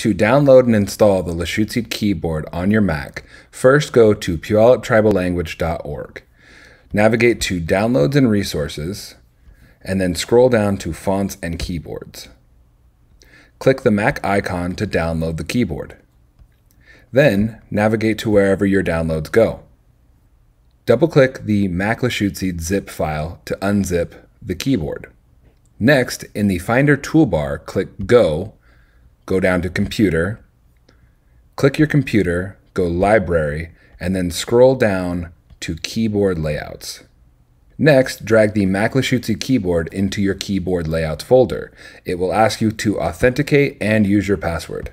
To download and install the Lushootseed keyboard on your Mac, first go to puyallup Navigate to Downloads and Resources, and then scroll down to Fonts and Keyboards. Click the Mac icon to download the keyboard. Then navigate to wherever your downloads go. Double-click the Mac Lushootseed zip file to unzip the keyboard. Next, in the Finder toolbar, click Go, go down to Computer, click your computer, go Library, and then scroll down to Keyboard Layouts. Next, drag the Mac Lushootseed keyboard into your Keyboard Layouts folder. It will ask you to authenticate and use your password.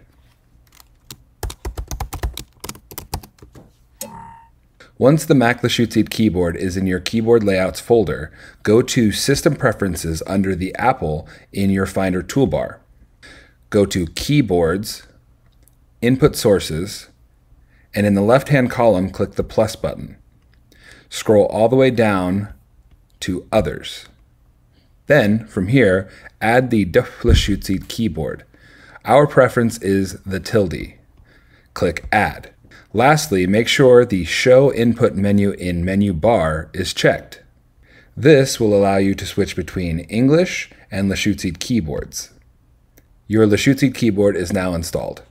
Once the Mac Lushootseed keyboard is in your Keyboard Layouts folder, go to System Preferences under the Apple in your Finder toolbar. Go to Keyboards, Input Sources, and in the left-hand column, click the plus button. Scroll all the way down to Others. Then, from here, add the Lushootseed keyboard. Our preference is the tilde. Click Add. Lastly, make sure the Show Input menu in Menu Bar is checked. This will allow you to switch between English and Lushootseed keyboards. Your Lushootseed keyboard is now installed.